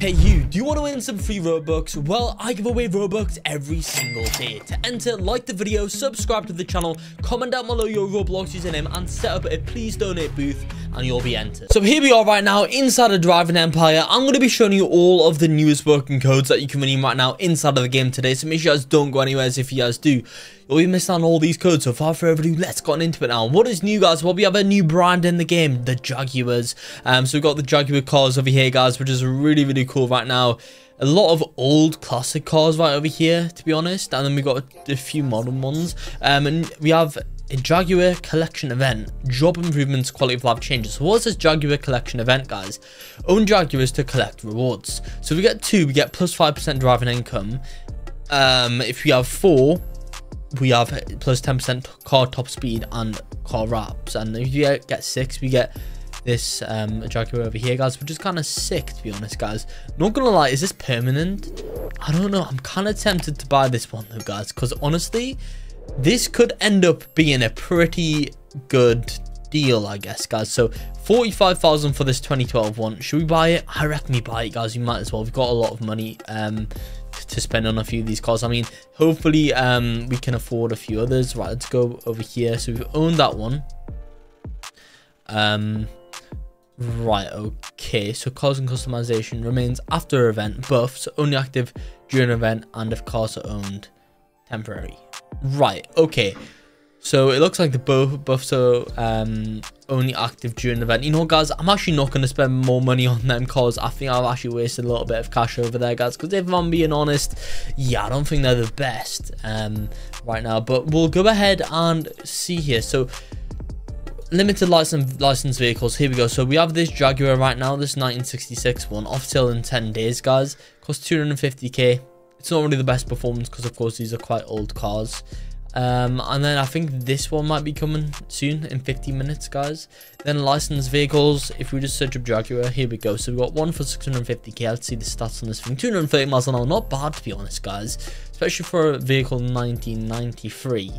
Hey you, do you want to win some free Robux? Well, I give away Robux every single day. To enter, like the video, subscribe to the channel, comment down below your Roblox username, and set up a please donate booth, and you'll be entered. So here we are right now, inside of Driving Empire. I'm going to be showing you all of the newest working codes that you can redeem right now inside of the game today, so make sure you guys don't go anywhere, if you guys do, you'll be missing on all these codes. So far further ado, let's get into it now. What is new, guys? Well, we have a new brand in the game, the Jaguars. Um, so we've got the Jaguar cars over here, guys, which is really, really cool right now. A lot of old classic cars right over here, to be honest. And then we've got a, a few modern ones. Um, and we have a Jaguar collection event, job improvements, quality of life changes. So what's this Jaguar collection event, guys? Own Jaguars to collect rewards. So if we get two, we get plus 5% driving income. Um, if we have four, we have plus 10% car top speed and car wraps. And if you get six, we get this um Jaguar over here, guys, which is kind of sick, to be honest, guys. Not gonna lie, is this permanent? I don't know. I'm kind of tempted to buy this one, though, guys, because honestly, this could end up being a pretty good deal, I guess, guys. So 45,000 for this 2012 one. Should we buy it? I reckon we buy it, guys. We might as well. We've got a lot of money. Um, to spend on a few of these cars. I mean, hopefully um, we can afford a few others. Right, let's go over here. So we've owned that one. Um, right, okay. So cars and customization remains after event buffs, only active during event, and if cars are owned, temporary. Right, okay. So it looks like the buff buffs are um, only active during the event. You know, guys, I'm actually not going to spend more money on them because I think I've actually wasted a little bit of cash over there, guys. Because if I'm being honest, yeah, I don't think they're the best um, right now. But we'll go ahead and see here. So limited license license vehicles here we go so we have this jaguar right now this 1966 one off sale in 10 days guys cost 250k it's not really the best performance because of course these are quite old cars um, and then I think this one might be coming soon in 50 minutes, guys. Then licensed vehicles, if we just search up Jaguar, here we go. So we've got one for 650k. Let's see the stats on this thing. 230 miles an hour, not bad to be honest, guys. Especially for a vehicle 1993.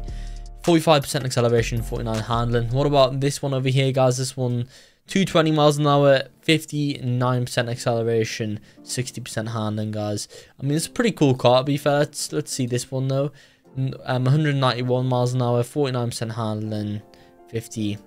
45% acceleration, 49 handling. What about this one over here, guys? This one, 220 miles an hour, 59% acceleration, 60% handling, guys. I mean, it's a pretty cool car, to be fair. Let's, let's see this one, though um, 191 miles an hour, 49% handling, 50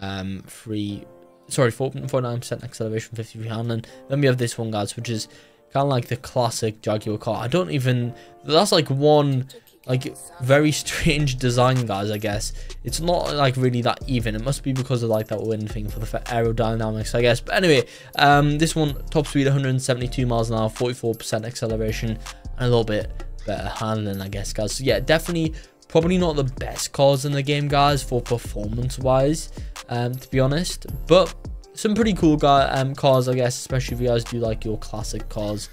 um, free, sorry, 49% acceleration, 50 free handling. Then we have this one, guys, which is kind of like the classic Jaguar car. I don't even, that's like one, like, very strange design, guys, I guess. It's not, like, really that even. It must be because of, like, that wind thing for the aerodynamics, I guess. But anyway, um, this one, top speed 172 miles an hour, 44% acceleration, and a little bit better handling, I guess, guys. So yeah, definitely probably not the best cars in the game, guys, for performance-wise, um, to be honest. But some pretty cool guy, um, cars, I guess, especially if you guys do like your classic cars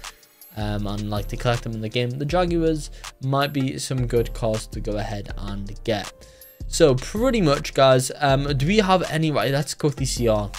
um, and like to collect them in the game. The Jaguars might be some good cars to go ahead and get. So pretty much, guys, um, do we have any, right, let's quickly see our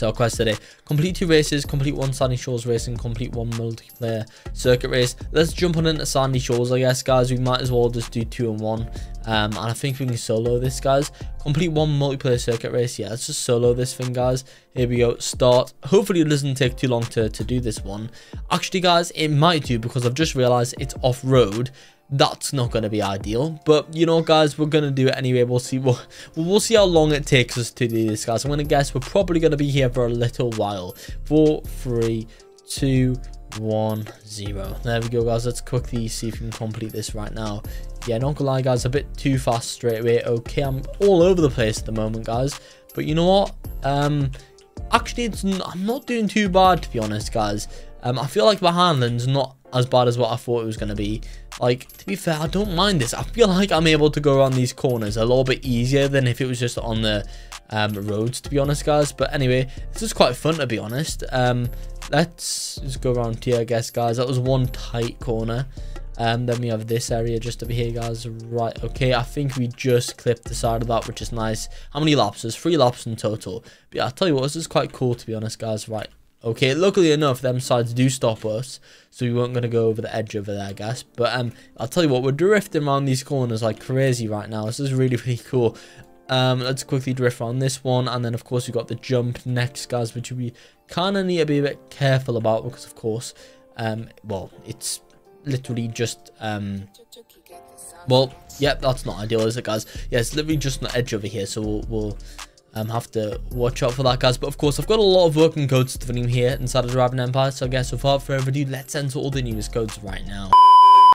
so quest today. Complete two races, complete one Sandy Shores race, and complete one multiplayer circuit race. Let's jump on into Sandy Shores, I guess, guys. We might as well just do two and one. Um, and I think we can solo this, guys. Complete one multiplayer circuit race. Yeah, let's just solo this thing, guys. Here we go. Start. Hopefully, it doesn't take too long to, to do this one. Actually, guys, it might do because I've just realized it's off-road that's not going to be ideal but you know guys we're going to do it anyway we'll see what we'll, we'll see how long it takes us to do this guys i'm going to guess we're probably going to be here for a little while four three two one zero. There we go guys. Let's quickly see if we can complete this right now. Yeah not gonna lie guys a bit too fast straight away. Okay i'm all over the place at the moment guys. But you know what? Um actually it's i'm not doing too bad to be honest guys. Um i feel like my handling's not as bad as what i thought it was going to be. Like, to be fair, I don't mind this. I feel like I'm able to go around these corners a little bit easier than if it was just on the um, roads, to be honest, guys. But anyway, this is quite fun, to be honest. Um, let's just go around here, I guess, guys. That was one tight corner. Um, then we have this area just over here, guys. Right, okay. I think we just clipped the side of that, which is nice. How many laps? There's three laps in total. But yeah, I'll tell you what, this is quite cool, to be honest, guys. Right, Okay, luckily enough, them sides do stop us, so we weren't going to go over the edge over there, I guess. But um, I'll tell you what, we're drifting around these corners like crazy right now. This is really, really cool. Um, let's quickly drift on this one. And then, of course, we've got the jump next, guys, which we kind of need to be a bit careful about because, of course, um, well, it's literally just, um, well, yep, that's not ideal, is it, guys? Yeah, it's literally just on the edge over here, so we'll, we'll um, have to watch out for that, guys. But, of course, I've got a lot of working codes to redeem here inside of Driving Empire, so I guess without further ado, let's enter all the newest codes right now.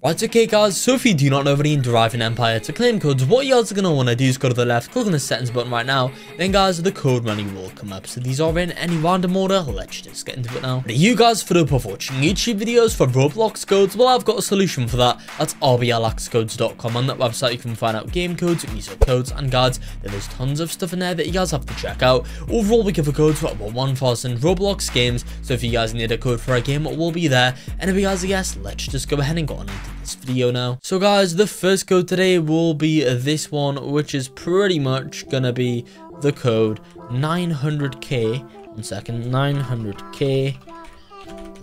Right, okay guys, so if you do not know any Driving Empire to claim codes, what you guys are going to want to do is go to the left, click on the settings button right now, then guys, the code menu will come up. So these are in any random order, let's just get into it now. Now you guys, for the of watching YouTube videos for Roblox codes, well I've got a solution for that. That's rblxcodes.com. On that website you can find out game codes, user codes, and guides. There's tons of stuff in there that you guys have to check out. Overall, we give a code for about 1000 Roblox games, so if you guys need a code for a game, it will be there. And if you guys are yes, let's just go ahead and go on into this video now. So guys, the first code today will be this one, which is pretty much gonna be the code 900k. One second, 900k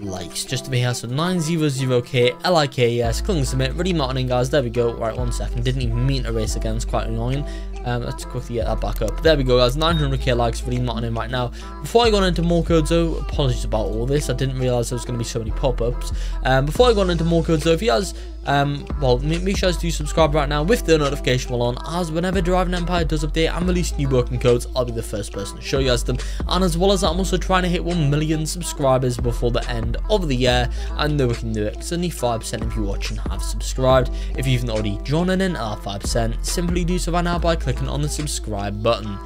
likes just to be here so 900k likes clicking submit ready mounting guys there we go right one second didn't even mean to race again it's quite annoying um, let's quickly get that back up. There we go, guys. 900k likes really not right now. Before I go into more codes, though, apologies about all this. I didn't realize there was going to be so many pop-ups. Um, before I go into more codes, though, if you guys, um, well, make sure to subscribe right now with the notification bell on, as whenever Driving Empire does update and release new working codes, I'll be the first person to show you guys them. And as well as that, I'm also trying to hit 1 million subscribers before the end of the year. I know we can do it because only 5% of you watching have subscribed. If you've not already joined in at 5%, simply do so right now by clicking on the subscribe button.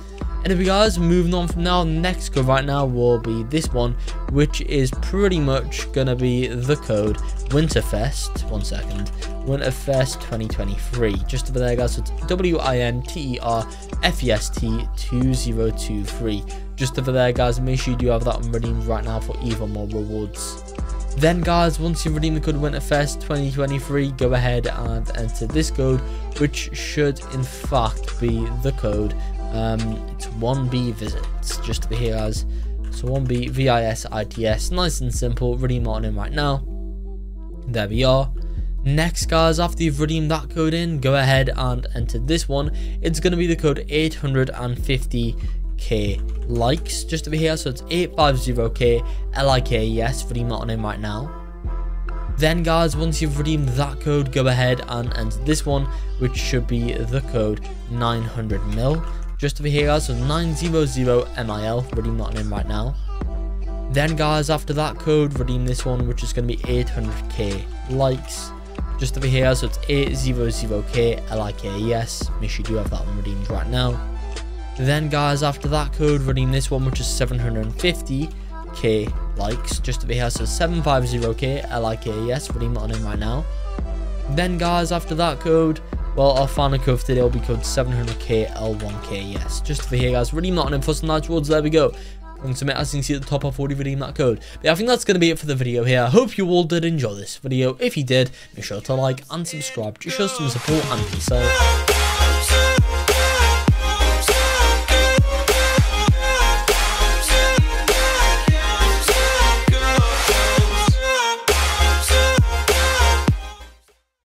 Anyway guys, moving on from now, next code right now will be this one, which is pretty much going to be the code Winterfest, one second, Winterfest 2023, just over there guys, so it's W-I-N-T-E-R-F-E-S-T 2023, just over there guys, make sure you do have that one redeemed right now for even more rewards. Then guys, once you redeem the code Winterfest 2023, go ahead and enter this code, which should in fact be the code. Um, it's 1B visits, just to be here guys. So 1B VIS nice and simple, redeem on in right now. There we are. Next guys, after you've redeemed that code in, go ahead and enter this one. It's going to be the code 850 k likes just over here so it's 850k likes redeem that on him right now then guys once you've redeemed that code go ahead and enter this one which should be the code 900 mil just over here guys so 900 mil redeem that on him right now. Then guys after that code redeem this one which is going to be 800k likes. Just over here so it's 800k likes make sure you do have that one redeemed right now. Then guys, after that code, redeem this one, which is 750k likes, just over here, so 750k L-I-K-E-S, running on in right now. Then guys, after that code, well, our final code for today will be code 700k L1k, yes. Just for here, guys, on in for some large rewards, there we go. And submit as you can see at the top, I've already redeemed that code. But yeah, I think that's going to be it for the video here. I hope you all did enjoy this video. If you did, make sure to like and subscribe. Just show some support and peace out.